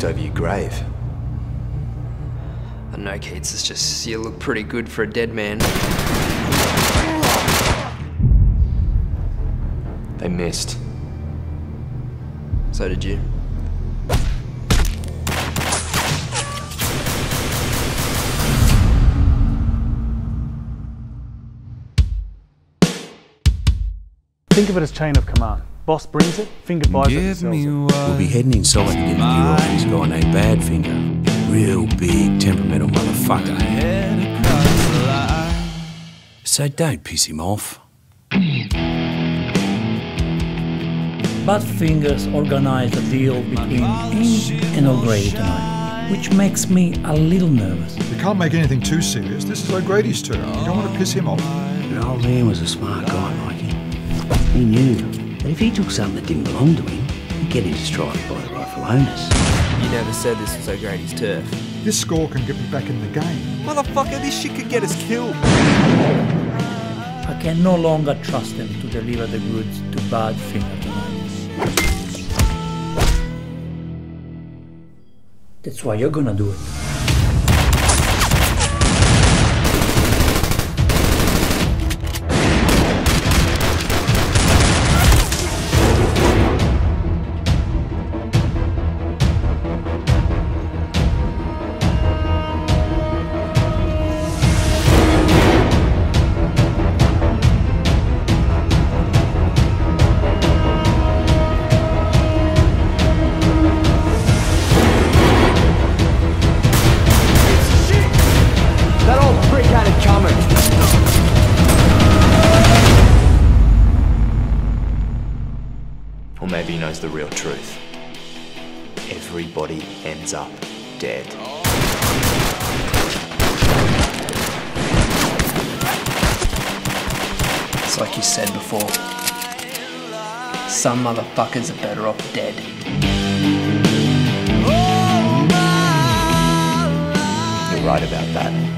looked over your grave. I know, Keats, it's just you look pretty good for a dead man. They missed. So did you. Think of it as chain of command. Boss brings it, finger buys it, and sells it. We'll be heading inside to get the gear off this guy named Badfinger. Real big, temperamental motherfucker. So don't piss him off. Badfingers organized a deal between him and O'Grady tonight, which makes me a little nervous. You can't make anything too serious. This is O'Grady's turn. You don't want to piss him off. The old man was a smart guy, Mikey. He knew that if he took something that didn't belong to him, he'd get into strife by the rightful owners. You never said this was O'Grady's turf. This score can get me back in the game. Motherfucker, this shit could get us killed. I can no longer trust them to deliver the goods to Badfinger tonight. That's why you're gonna do it. Or maybe he knows the real truth. Everybody ends up dead. It's like you said before. Some motherfuckers are better off dead. You're right about that.